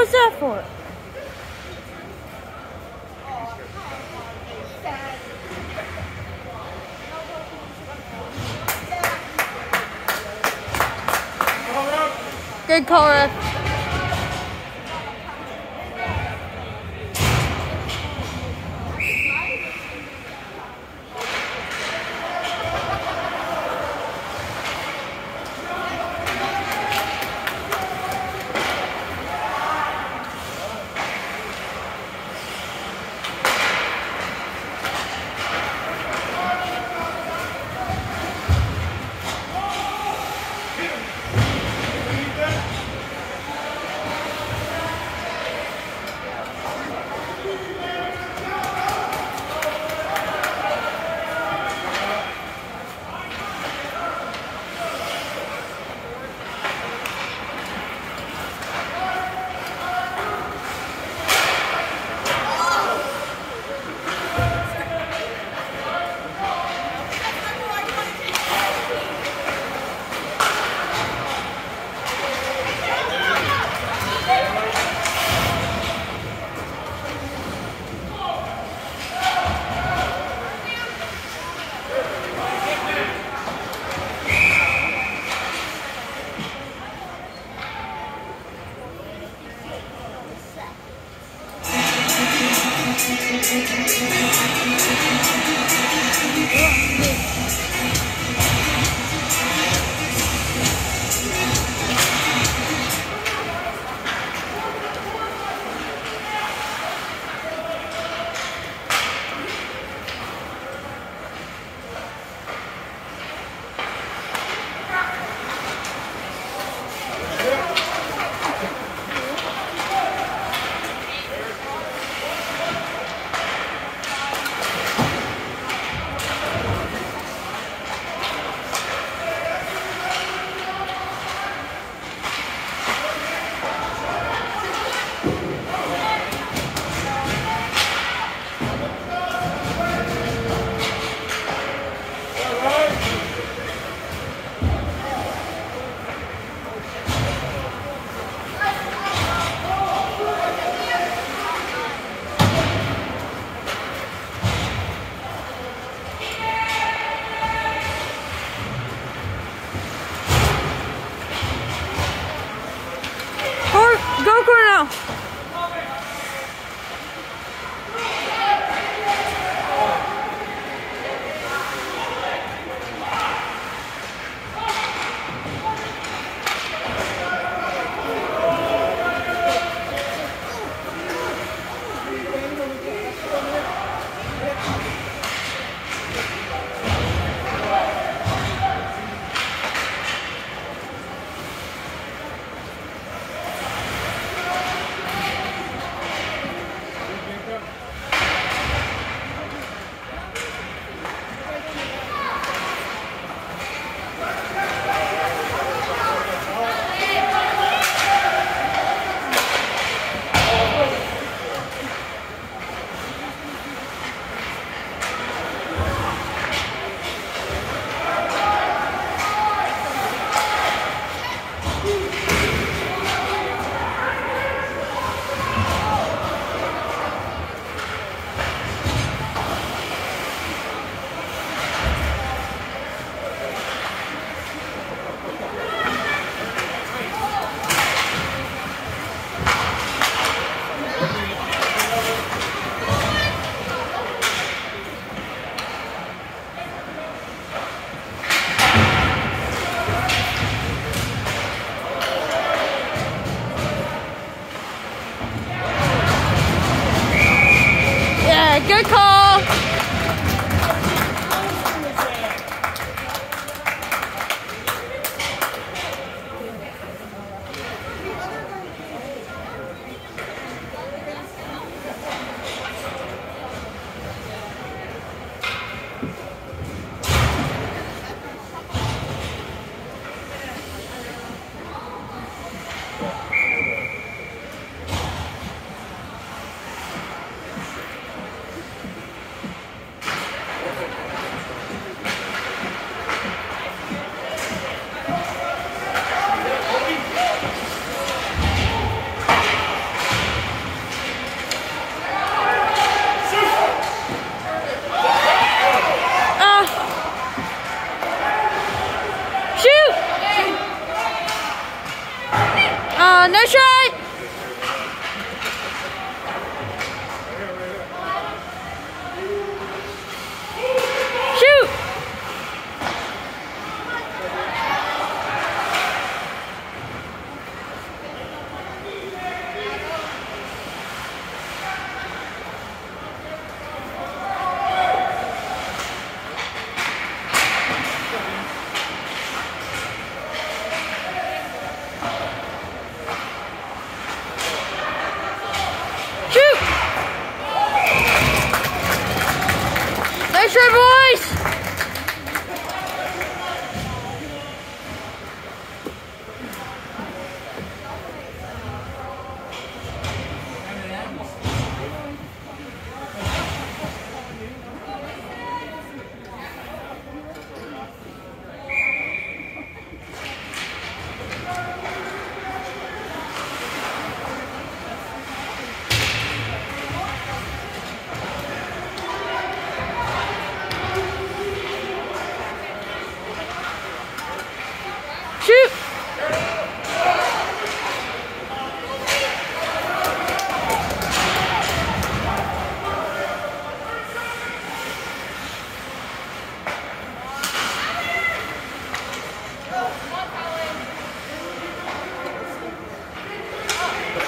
What's that for? Good call, ref.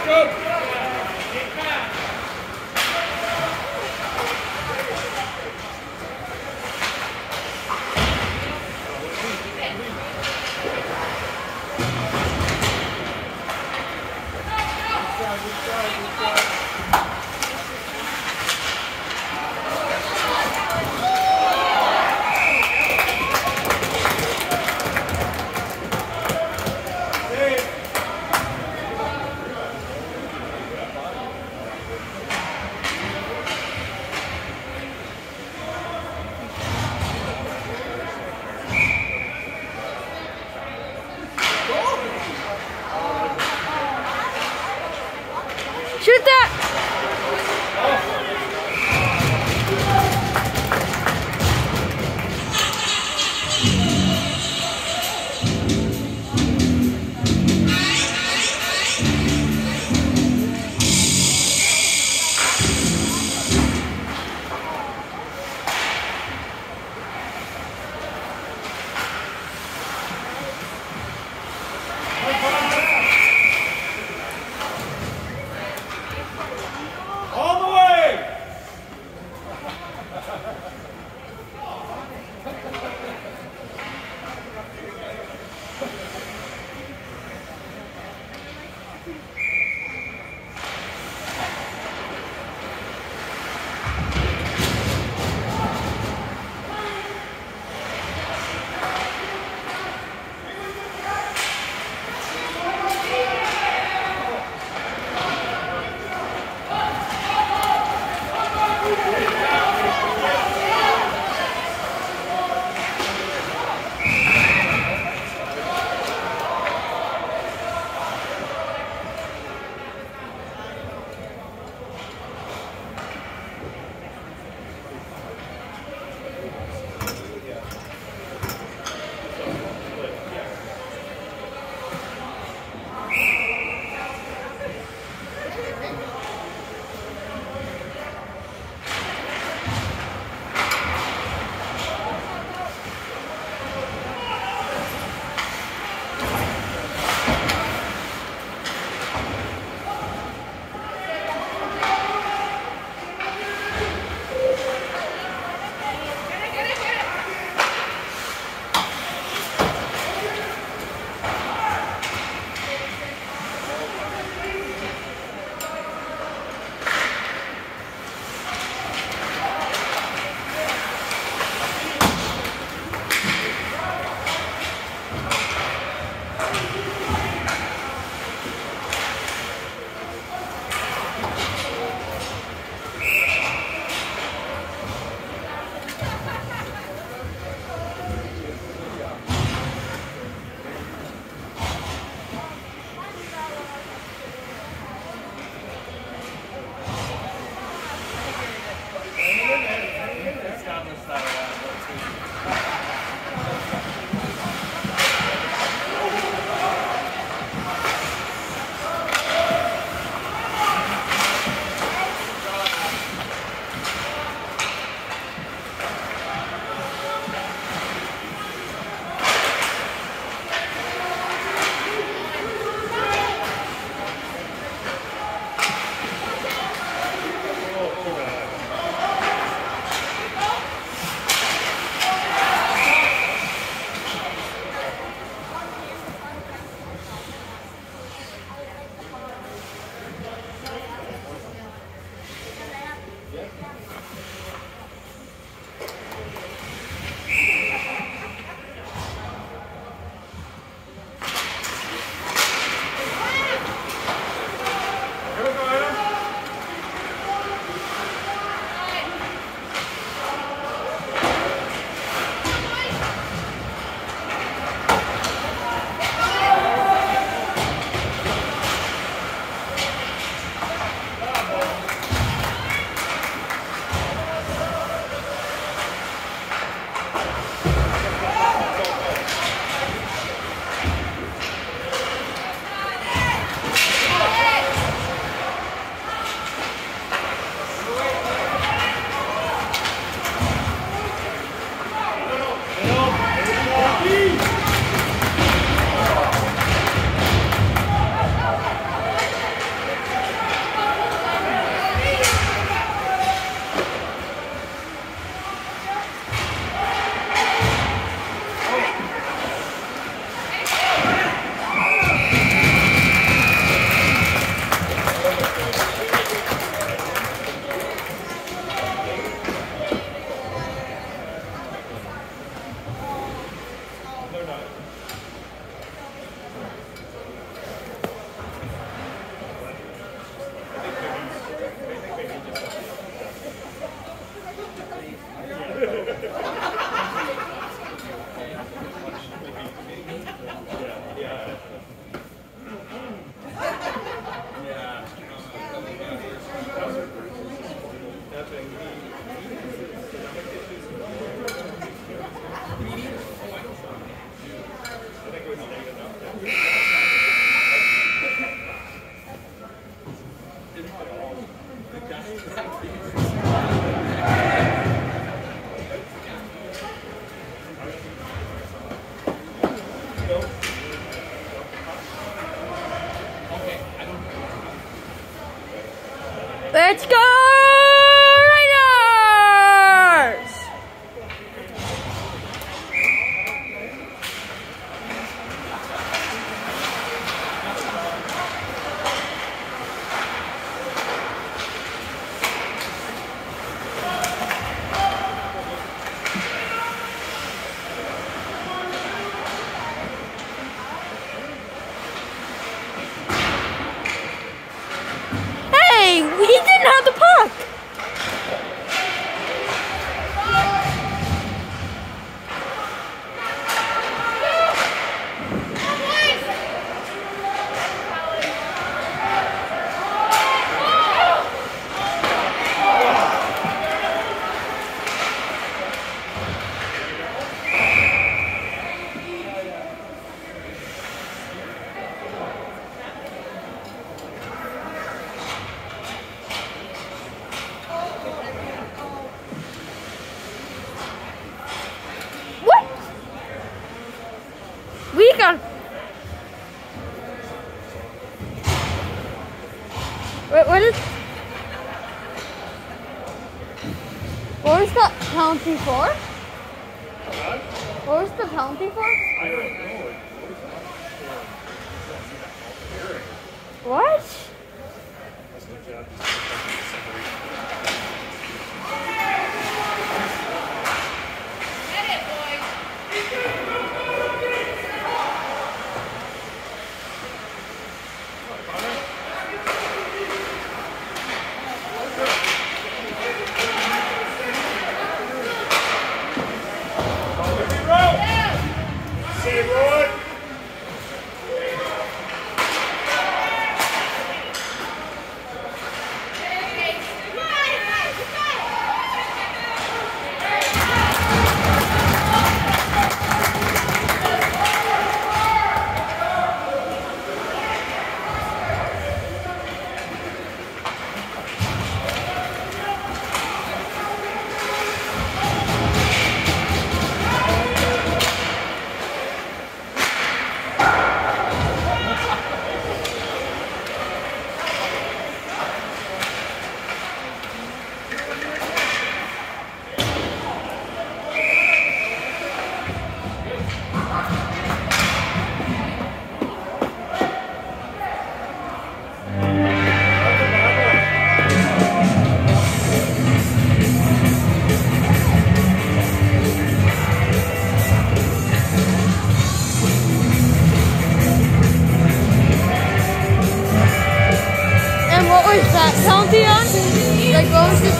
Shoot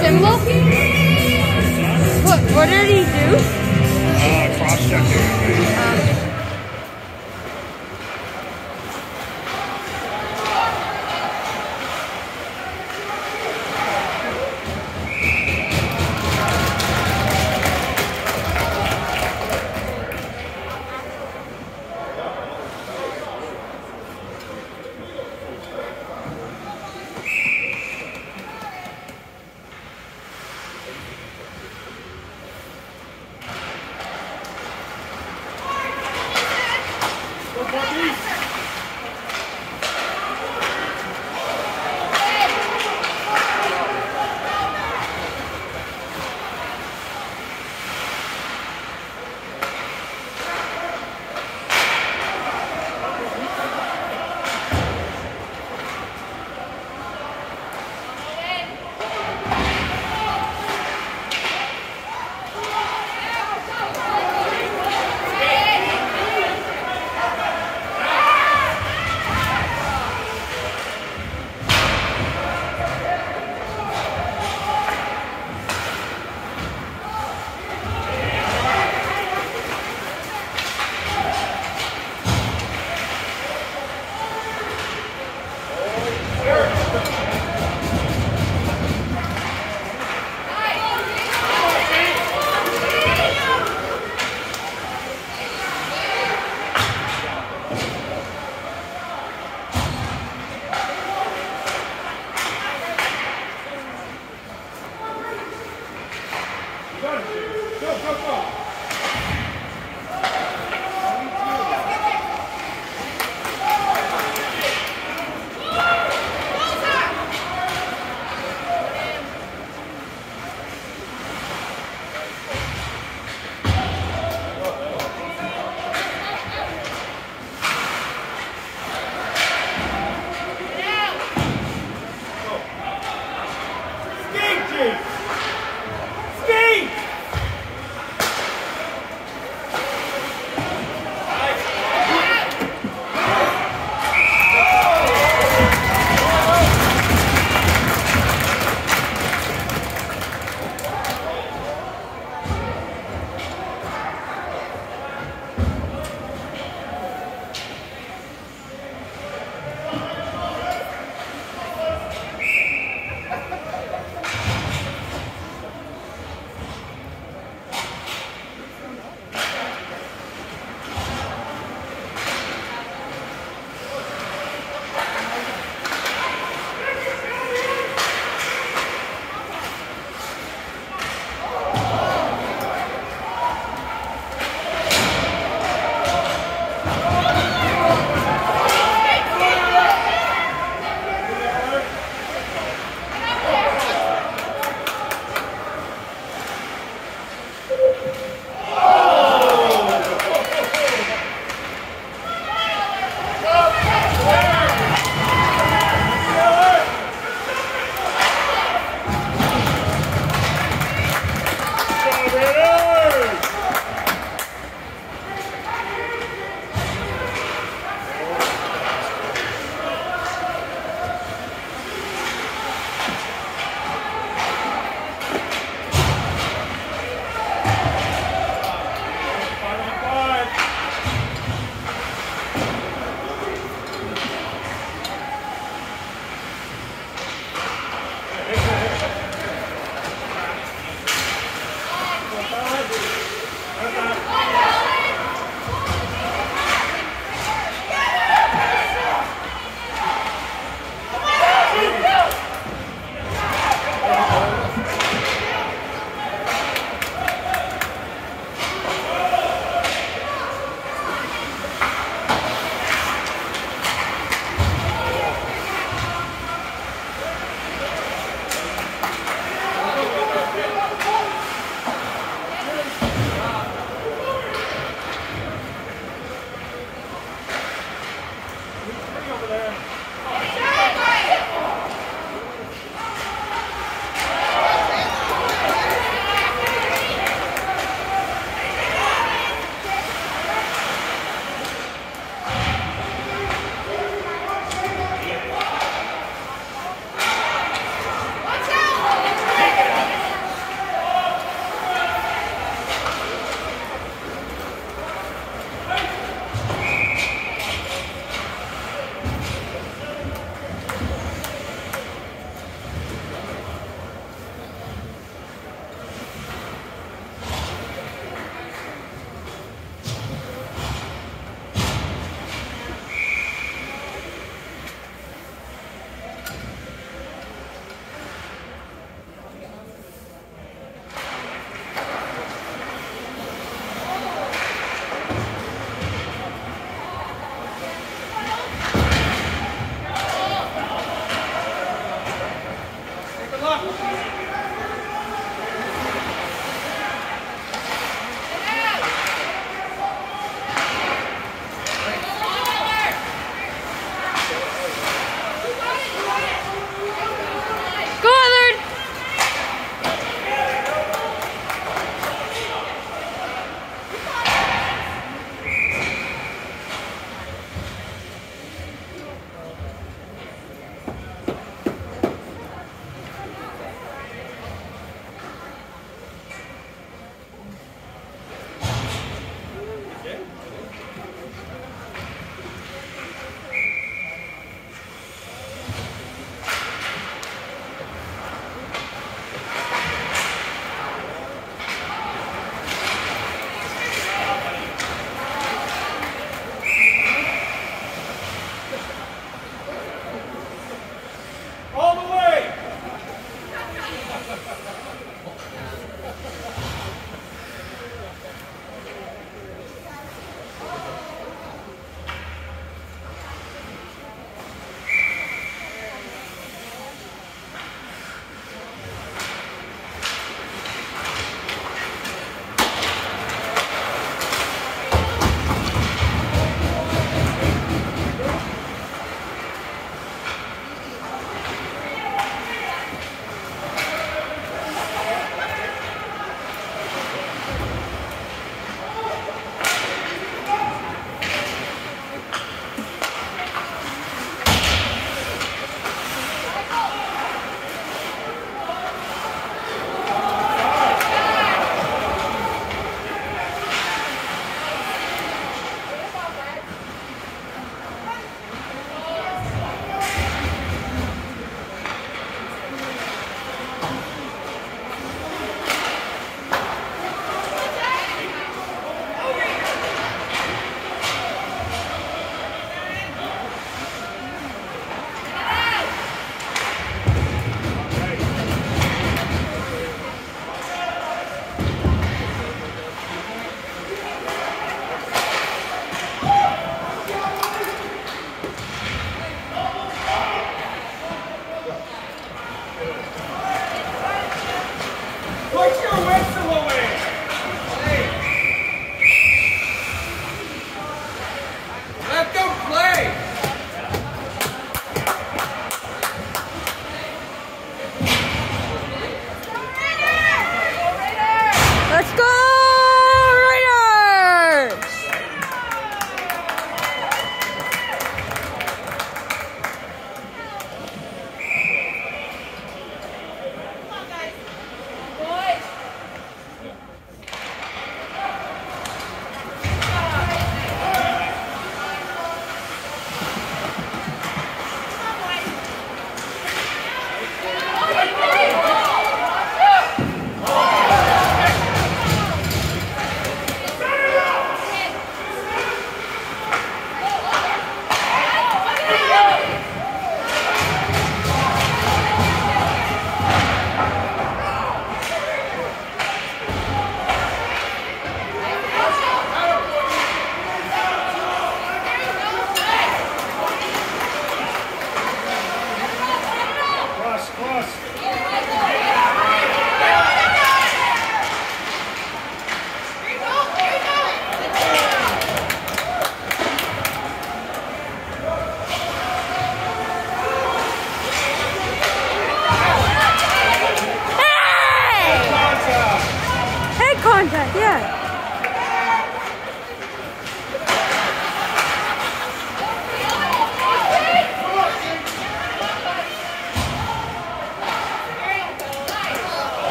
symbol? What, what did he do? Uh,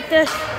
got this.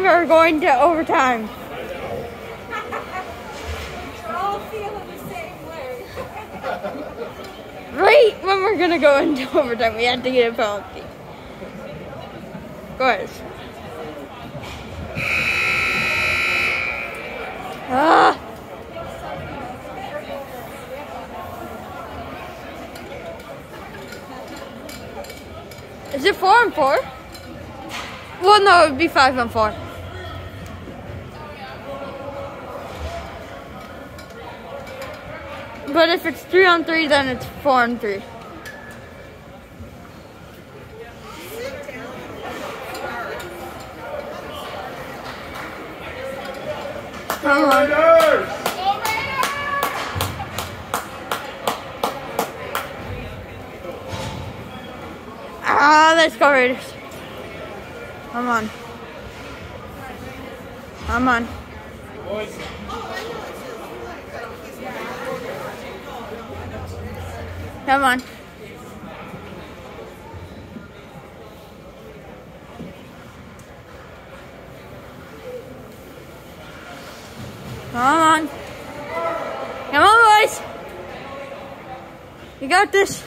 We're going to overtime. right when we're gonna go into overtime, we have to get a penalty. Of course. Ah! Is it four and four? Well, no, it would be five and four. But if it's three on three, then it's four on three. Come on. Ah, let's go Raiders. Come on. Come on. Come on. Come on. Come on, boys. You got this.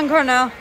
on, Cornell.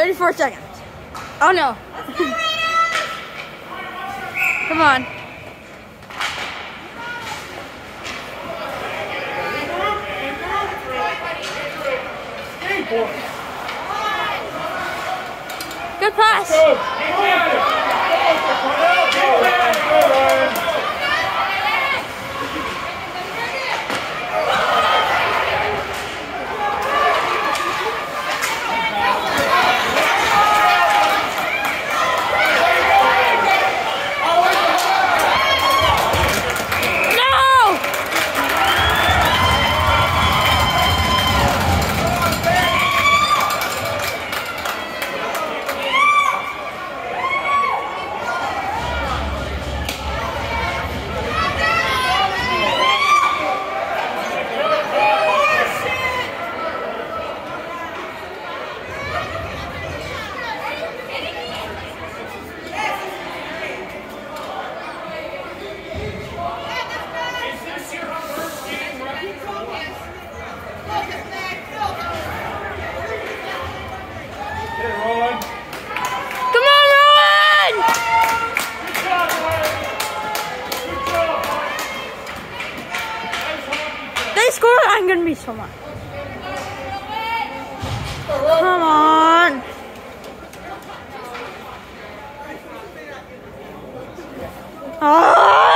34 seconds. Oh no. Come on. I'm gonna be so mad. Come on. Oh!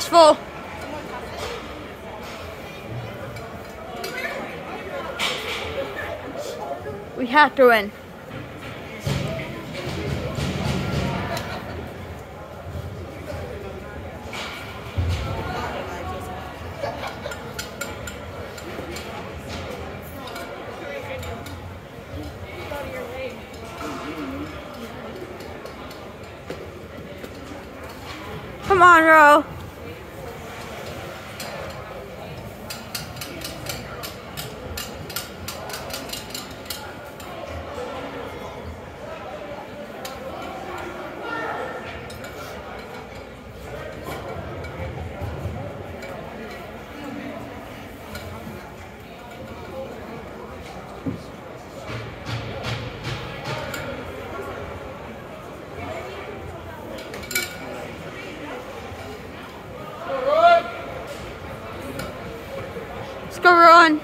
stressful. We have to win. Go run!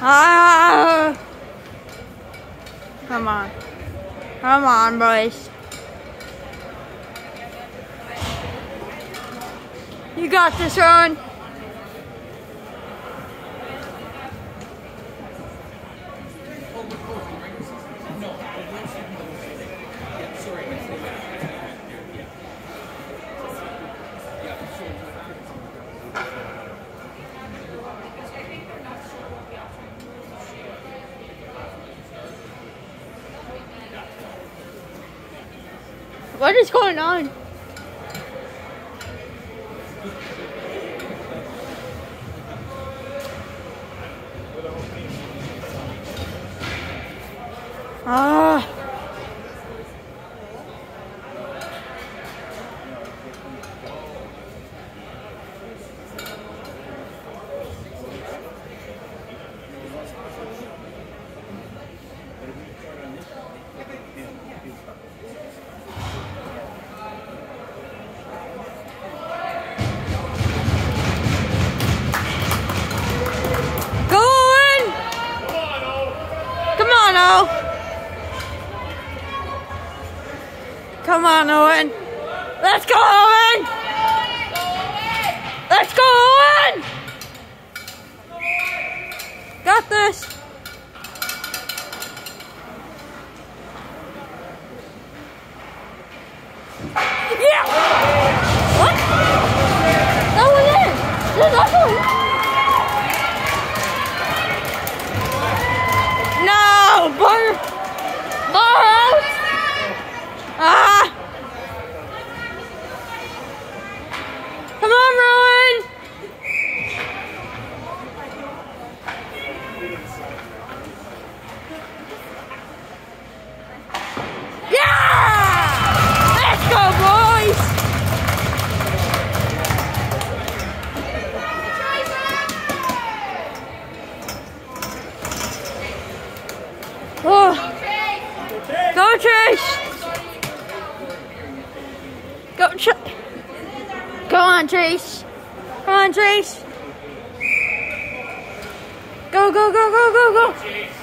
Ah! Come on. Come on, boys. You got this, Ron. minutes. Thank you.